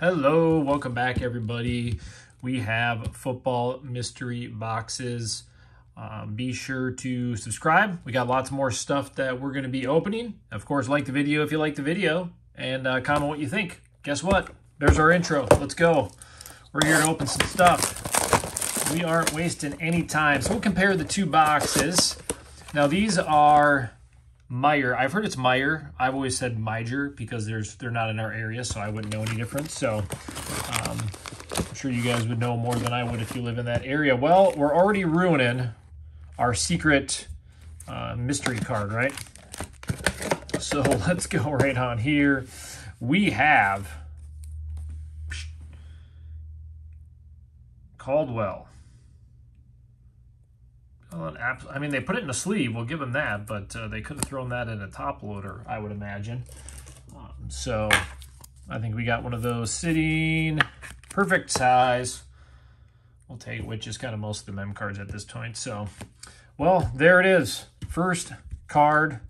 Hello, welcome back everybody. We have football mystery boxes. Um, be sure to subscribe. We got lots more stuff that we're going to be opening. Of course, like the video if you like the video and uh, comment what you think. Guess what? There's our intro. Let's go. We're here to open some stuff. We aren't wasting any time. So we'll compare the two boxes. Now these are Meijer. I've heard it's Meyer. I've always said Meijer because there's they're not in our area, so I wouldn't know any difference. So um, I'm sure you guys would know more than I would if you live in that area. Well, we're already ruining our secret uh, mystery card, right? So let's go right on here. We have Caldwell. I mean, they put it in a sleeve. We'll give them that, but uh, they could have thrown that in a top loader, I would imagine. Um, so I think we got one of those sitting perfect size. We'll take it, which is kind of most of the mem cards at this point. So, well, there it is. First card.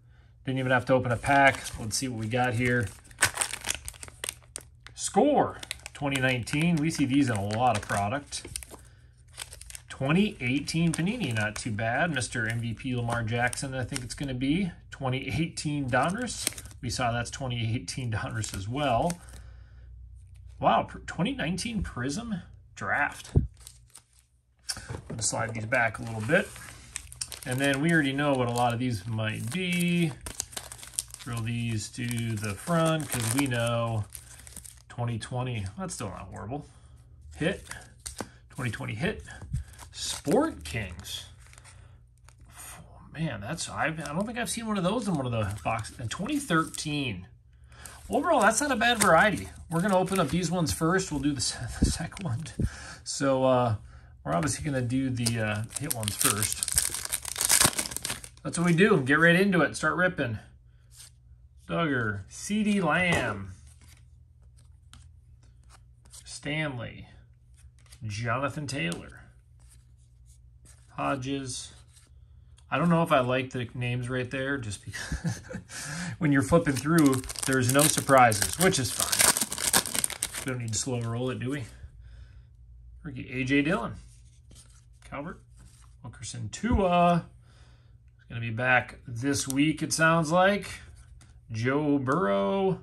Didn't even have to open a pack. Let's see what we got here. Score 2019. We see these in a lot of product. 2018 Panini, not too bad. Mr. MVP Lamar Jackson, I think it's going to be. 2018 Donruss. We saw that's 2018 Donruss as well. Wow, 2019 Prism Draft. I'm going to slide these back a little bit. And then we already know what a lot of these might be. Throw these to the front because we know 2020, that's still not horrible. Hit, 2020 hit, Sport Kings. Oh, man, that's I, I don't think I've seen one of those in one of the boxes. In 2013. Overall, that's not a bad variety. We're going to open up these ones first. We'll do the, the second one. So uh, we're obviously going to do the uh, hit ones first. That's what we do. Get right into it. Start ripping. Dugger. CeeDee Lamb. Stanley. Jonathan Taylor. Hodges. I don't know if I like the names right there, just because when you're flipping through, there's no surprises, which is fine. We don't need to slow roll it, do we? Rookie A.J. Dillon. Calvert. Wilkerson Tua. He's going to be back this week, it sounds like. Joe Burrow.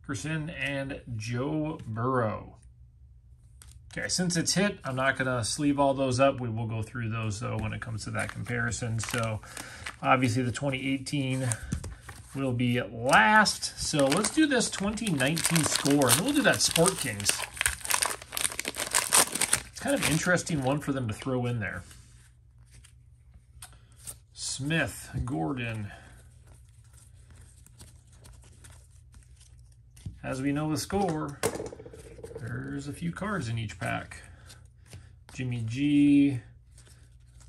Wilkerson and Joe Burrow. Okay, since it's hit, I'm not to sleeve all those up. We will go through those, though, when it comes to that comparison. So, obviously, the 2018 will be last. So, let's do this 2019 score, and we'll do that Sport Kings. It's kind of interesting one for them to throw in there. Smith, Gordon. As we know the score, there's a few cards in each pack. Jimmy G.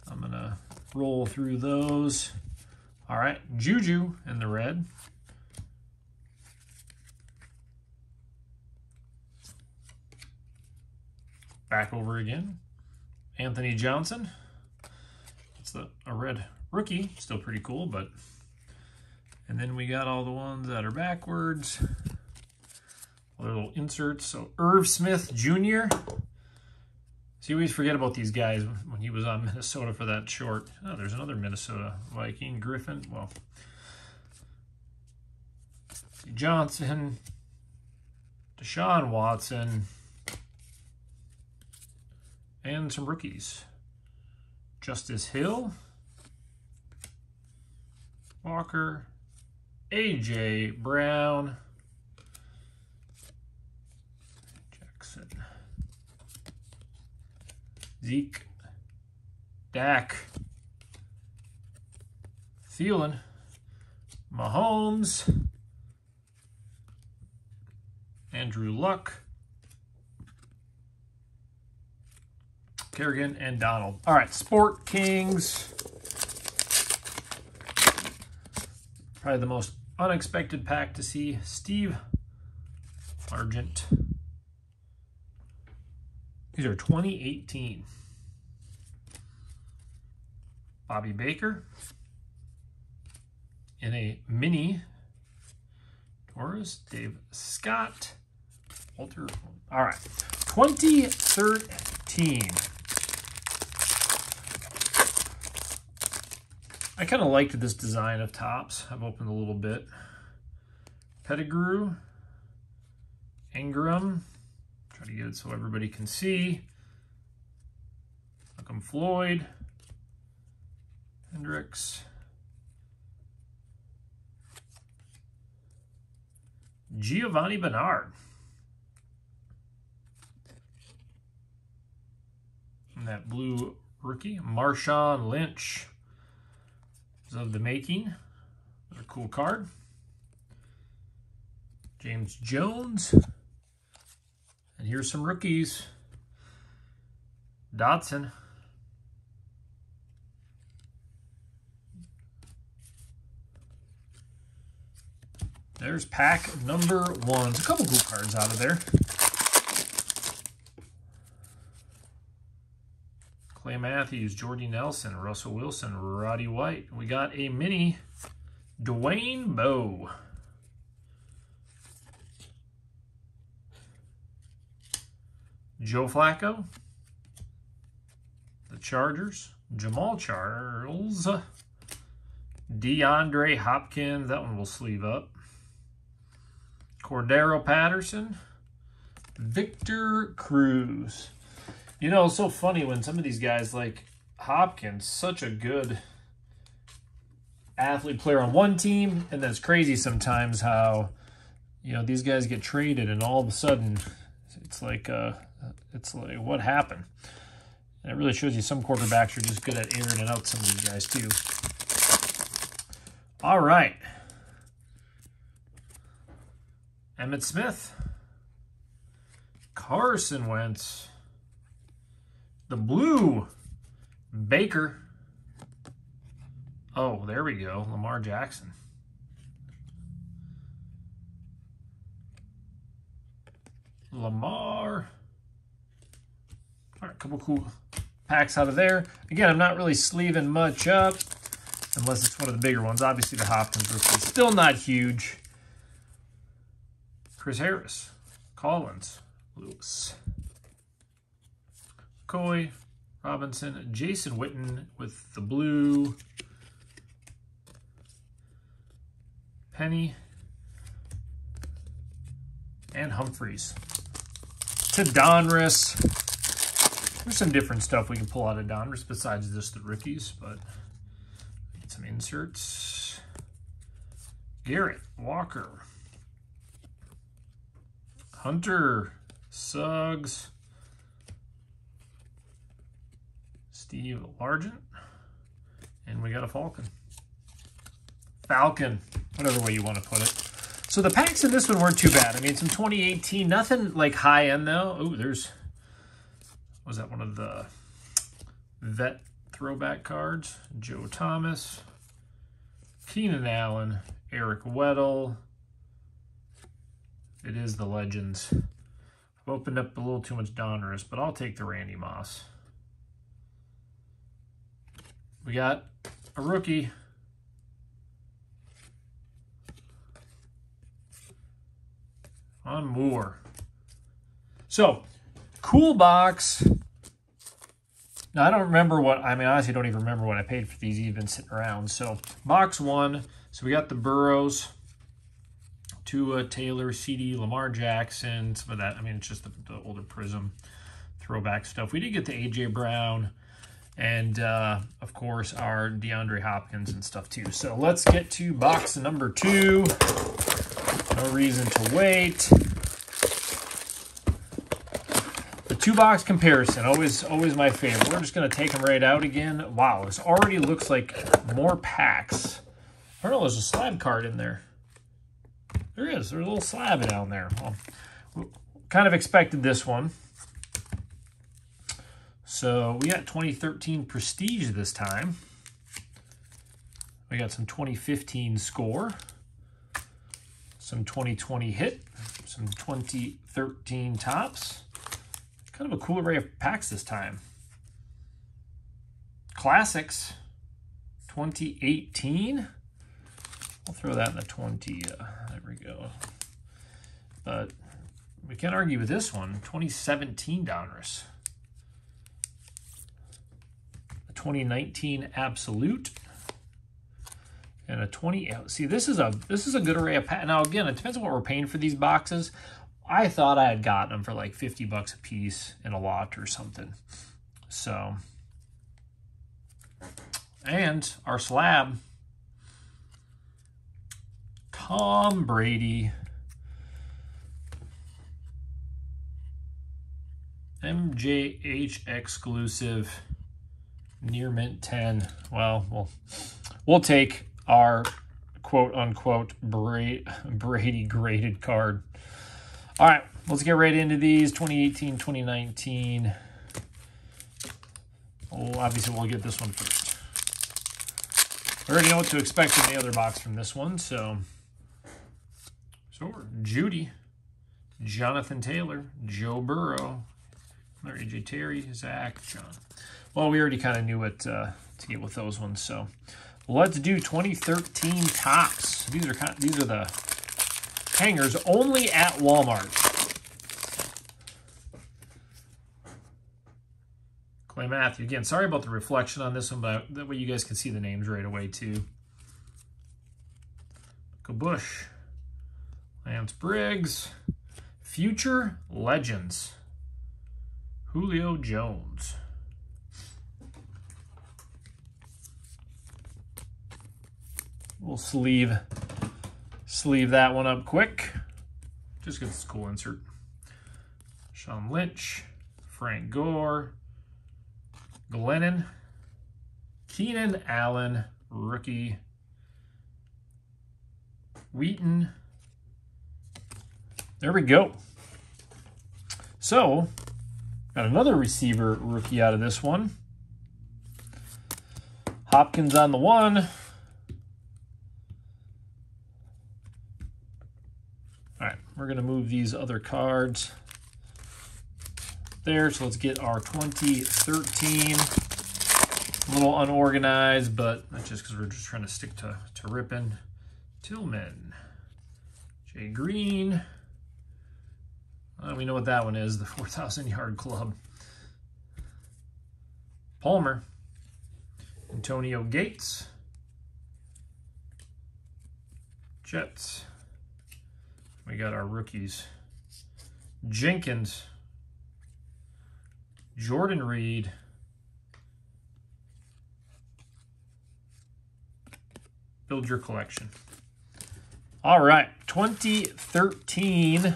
I'm going to roll through those. All right, Juju in the red. Back over again. Anthony Johnson. It's the a red rookie. Still pretty cool, but... And then we got all the ones that are backwards little inserts. So Irv Smith Jr. See, we always forget about these guys when he was on Minnesota for that short. Oh, there's another Minnesota Viking. Griffin. Well, Johnson. Deshaun Watson. And some rookies. Justice Hill. Walker. A.J. Brown. Zeke, Dak, Thielen, Mahomes, Andrew Luck, Kerrigan, and Donald. All right, Sport Kings. Probably the most unexpected pack to see. Steve Largent. These are 2018. Bobby Baker in a mini Taurus. Dave Scott. Walter. All right. 2013. I kind of liked this design of Topps. I've opened a little bit. Pettigrew. Ingram. Try to get it so everybody can see. Malcolm Floyd. Hendricks. Giovani Bernard. And that blue rookie, Marshawn Lynch is of the making. Another cool card. James Jones. And here's some rookies. Dotson. There's pack number one. A couple cool cards out of there. Clay Matthews, Jordy Nelson, Russell Wilson, Roddy White. We got a mini Dwayne Bowe. Joe Flacco. The Chargers. Jamaal Charles. DeAndre Hopkins. That one will sleeve up. Cordarrelle Patterson, Victor Cruz. You know, it's so funny when some of these guys like Hopkins, such a good athlete player on one team, and that's crazy sometimes how, you know, these guys get traded and all of a sudden it's like, uh, it's like, what happened? And it really shows you some quarterbacks are just good at airing it out some of these guys too. All right. Emmitt Smith. Carson Wentz. The blue. Baker. Oh, there we go. Lamar Jackson. Lamar. All right, a couple cool packs out of there. Again, I'm not really sleeving much up unless it's one of the bigger ones. Obviously, the Hopkins is still not huge. Chris Harris, Collins, Lewis, Coy, Robinson, Jason Witten with the blue, Penny, and Humphreys. To Donruss. There's some different stuff we can pull out of Donruss besides just the rookies, but get some inserts. Garrett Walker. Hunter, Suggs, Steve Largent, and we got a Falcon. Falcon, whatever way you want to put it. So the packs in this one weren't too bad. I mean, some 2018, nothing like high end though. Oh, there's, was that one of the vet throwback cards? Joe Thomas, Keenan Allen, Eric Weddle, it is the Legends. I've opened up a little too much Donruss, but I'll take the Randy Moss. We got a rookie. On Moore. So, cool box. Now, I don't remember what, I mean, honestly, don't even remember what I paid for these even sitting around. So, box one. So, we got the Burrows. Tua, Taylor, CeeDee, Lamar Jackson, some of that. I mean, it's just the, the older Prism throwback stuff. We did get the A.J. Brown and, uh, of course, our DeAndre Hopkins and stuff, too. So let's get to box number two. No reason to wait. The two-box comparison, always always my favorite. We're just going to take them right out again. Wow, this already looks like more packs. I don't know, there's a slab card in there. There is. There's a little slab down there. Well, kind of expected this one. So we got 2013 Prestige this time. We got some 2015 Score, some 2020 Hit, some 2013 Topps. Kind of a cool array of packs this time. Classics, 2018. I'll throw that in the 20, uh, there we go. But we can't argue with this one. 2017 Donruss. A 2019 Absolute and a 20 see this is a this is a good array of packs. now again it depends on what we're paying for these boxes i thought i had gotten them for like 50 bucks a piece in a lot or something. So and our slab. Tom brady. Mjh exclusive near mint 10 well we'll we'll take our quote unquote Brady graded card. All right, let's get right into these 2018, 2019. Oh, obviously, we'll get this one first. I already know what to expect in the other box from this one, so. So, Judy, Jonathan Taylor, Joe Burrow, Larry J. Terry, Zach, John. Well, we already kind of knew what uh, to get with those ones, so. Let's do 2013 Topps. These are kind of, these are the hangers only at Walmart. Clay Matthew. Again, sorry about the reflection on this one, but that way you guys can see the names right away too. Bush, Lance Briggs, Future Legends, Julio Jones. We'll sleeve sleeve that one up quick. Just get this cool insert. Sean Lynch, Frank Gore, Glennon, Keenan Allen, rookie, Wheaton. There we go. So, got another receiver rookie out of this one. Hopkins on the one, We're going to move these other cards there. So let's get our 2013. A little unorganized, but that's just because we're just trying to stick to, to Rippin. Tillman. Jay Green. Uh, we know what that one is, the 4,000 yard club. Palmer. Antonio Gates. Jets. We got our rookies. Jenkins, Jordan Reed, build your collection. All right, 2013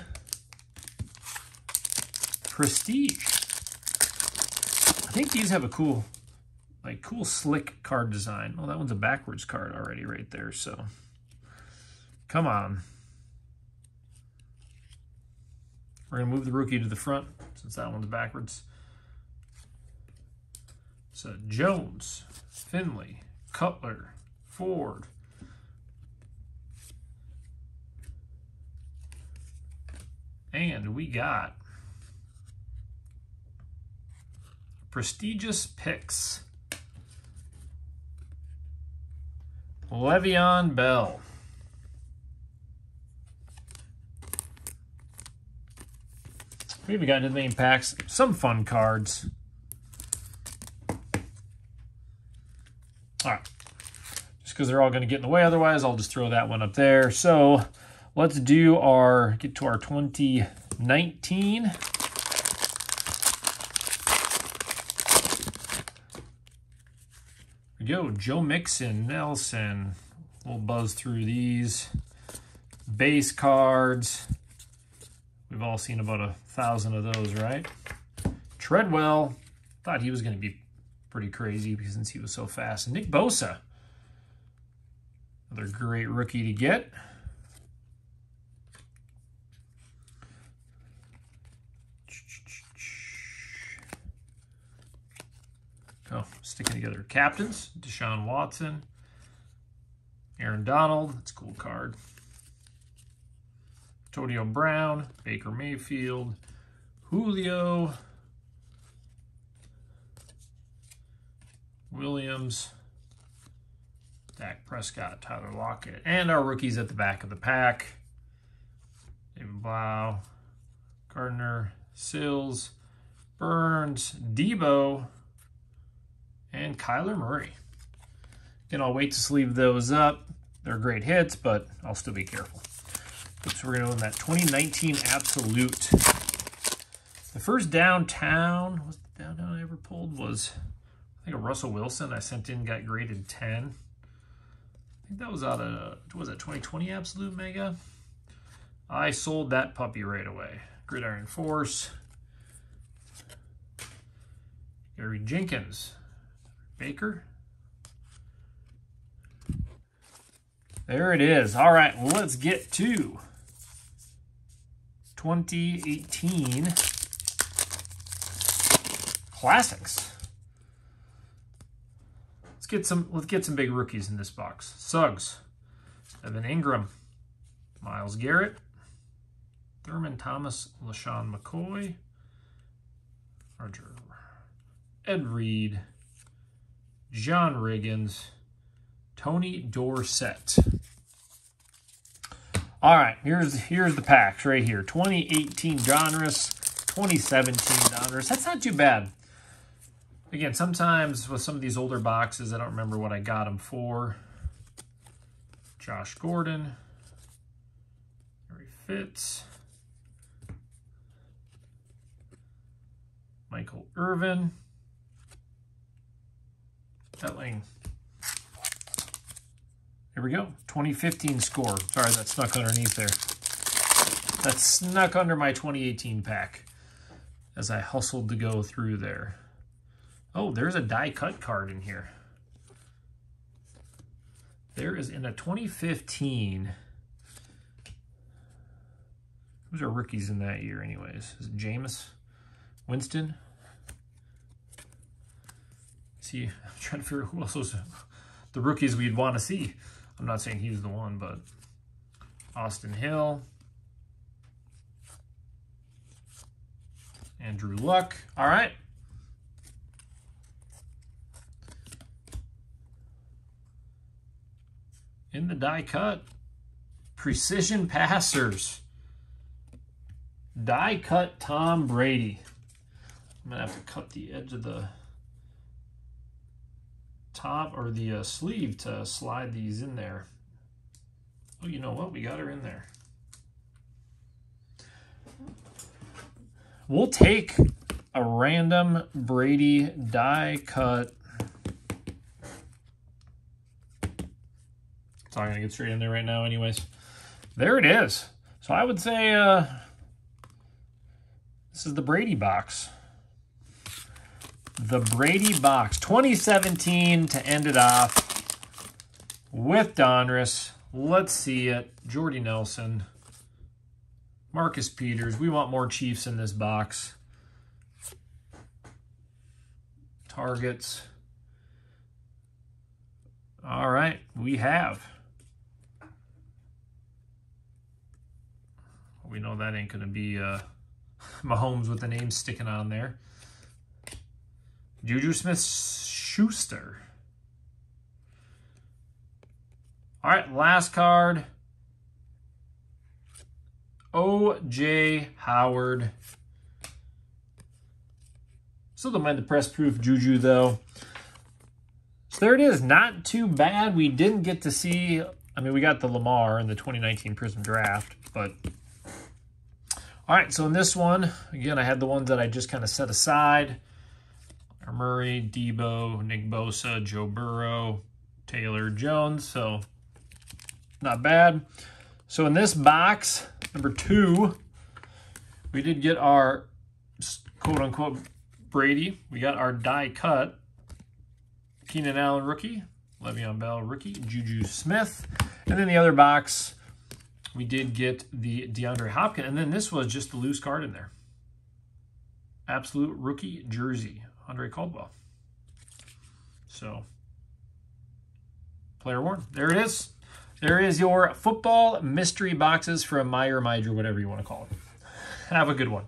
Prestige. I think these have a cool, like cool slick card design. Well, that one's a backwards card already right there, so come on. We're going to move the rookie to the front since that one's backwards. So Jones, Finley, Cutler, Ford. And we got prestigious picks. Le'Veon Bell. We haven't gotten to the main packs. Some fun cards. All right. Just because they're all going to get in the way otherwise, I'll just throw that one up there. So let's do our, get to our 2019. we go. Joe Mixon, Nelson. We'll buzz through these. Base cards. We've all seen about a thousand of those, right? Treadwell, thought he was going to be pretty crazy because since he was so fast. And Nick Bosa, another great rookie to get. Oh, sticking together captains. Deshaun Watson, Aaron Donald. That's a cool card. Antonio Brown, Baker Mayfield, Julio, Williams, Dak Prescott, Tyler Lockett, and our rookies at the back of the pack. David Blough, Gardner, Sills, Burns, Deebo, and Kyler Murray. Again, I'll wait to sleeve those up. They're great hits, but I'll still be careful. So we're going to own that 2019 Absolute. The first downtown, was the downtown I ever pulled was, I think a Russell Wilson I sent in, got graded 10. I think that was out of, was it 2020 Absolute Mega? I sold that puppy right away. Gridiron Force. Gary Jenkins. Baker. There it is. All right, let's get to 2018 classics. Let's get some let's get some big rookies in this box. Suggs, Evan Engram, Myles Garrett, Thurman Thomas, LeSean McCoy, Roger, Ed Reed, John Riggins, Tony Dorsett. All right, here's here's the packs right here. 2018 Donruss, 2017 Donruss. That's not too bad. Again, sometimes with some of these older boxes, I don't remember what I got them for. Josh Gordon, Harry Fitz, Michael Irvin, Etling, here we go. 2015 score. Sorry, that snuck underneath there. That snuck under my 2018 pack as I hustled to go through there. Oh, there's a die cut card in here. There is in a 2015. Who's our rookies in that year anyways? Is it Jameis? Winston? See, I'm trying to figure out who else was the rookies we'd want to see. I'm not saying he's the one, but Austin Hill, Andrew Luck. All right. In the die cut, precision passers. Die cut Tom Brady. I'm going to have to cut the edge of the top or the uh, sleeve to slide these in there. Oh, you know what? We got her in there. We'll take a random Brady die cut. So I'm going to get straight in there right now anyways. There it is. So I would say uh, this is the Brady box the Brady box 2017 to end it off with Donruss. Let's see it. Jordy Nelson. Marcus Peters. We want more Chiefs in this box. Targets. All right, we have. We know that ain't going to be uh, Mahomes with the name sticking on there. Juju Smith-Schuster. All right, last card. O.J. Howard. Still don't mind the press proof Juju, though. So there it is. Not too bad. We didn't get to see... I mean, we got the Lamar in the 2019 Prism Draft, but... All right, so in this one, again, I had the ones that I just kind of set aside. Murray, Deebo, Nick Bosa, Joe Burrow, Taylor Jones. So not bad. So in this box, number two, we did get our quote unquote Brady. We got our die cut. Keenan Allen rookie, Le'Veon Bell rookie, Juju Smith. And then the other box, we did get the DeAndre Hopkins. And then this was just the loose card in there. Absolute rookie jersey. Andre Caldwell. So, player one. There it is. There is your football mystery boxes from Meyer, Mydra, whatever you want to call it. Have a good one.